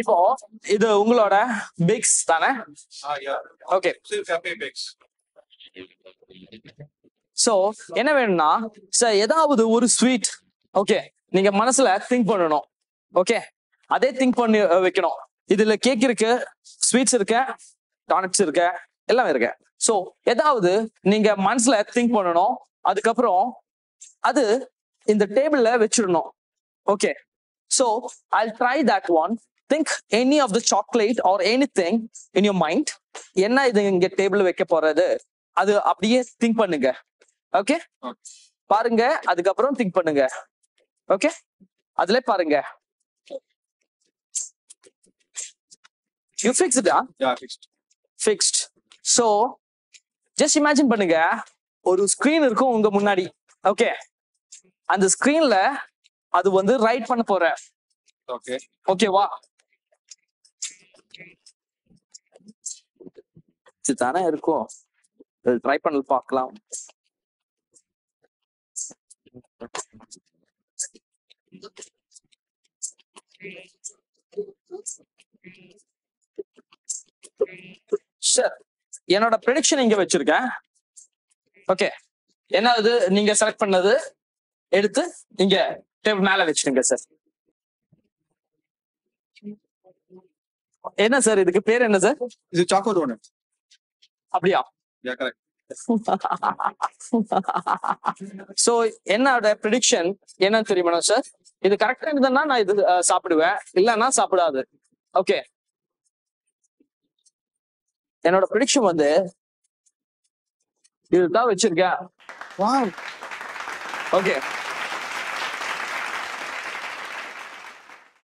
இப்போ இது உங்களோட பிக்ஸ் தானே. ஓகே. சோ என்ன வேணும்னா சார் ஏதாவது ஒரு ஸ்வீட் ஓகே நீங்க மனசுல திங்க் பண்ணணும் ஓகே அதே திங்க் பண்ணி வைக்கணும். இதுல கேக் இருக்கு ஸ்வீட்ஸ் இருக்கு டானட்ஸ் இருக்கு எல்லாமே இருக்கு. சோ ஏதாவது நீங்க மனசுல திங்க் பண்ணணும் அதுக்கப்புறம் அது இந்த டேபிள்ல வச்சிடணும் okay I try that one think any of the chocolate or any thing in your mind என்ன இது இங்க டேபிள் வைக்க போறது? அது அப்படியே திங்க் பண்ணுங்க. ஓகே பாருங்க. அதுக்கப்புறம் திங்க் பண்ணுங்க. ஓகே அதுல பாருங்க. யூ ஃபிக்ஸ்டா. ஃபிக்ஸ்ட் ஸோ ஜஸ்ட் இமேஜின் பண்ணுங்க. ஒரு ஸ்கிரீன் இருக்கும் உங்க முன்னாடி. ஓகே அந்த ஸ்கிரீன்ல அது வந்து ரைட் பண்ண போற. Okay. ஓகேவா தானே இருக்கும் ட்ரை பண்ணி பார்க்கலாம். என்னோட ப்ரெடிக்ஷன் இங்க வச்சிருக்கேன். ஓகே என்னது? நீங்க செலக்ட் பண்ணது. எடுத்து இங்க. டேபிள் மேல வச்சிருங்க சார் என்ன சார் இதுக்கு பேர் என்ன சார் it choco donut? அப்படியா. சோ என்னோட ப்ரிடிக்ஷன் என்னன்னு தெரியுமா சார் இது கரெக்டா இருந்ததுன்னா நான் இது சாப்பிடுவேன். இல்லைன்னா சாப்பிடாது. ஓகே என்னோட ப்ரிடிக்ஷன் வந்து இதுதான் வச்சிருக்கேன். ஓகே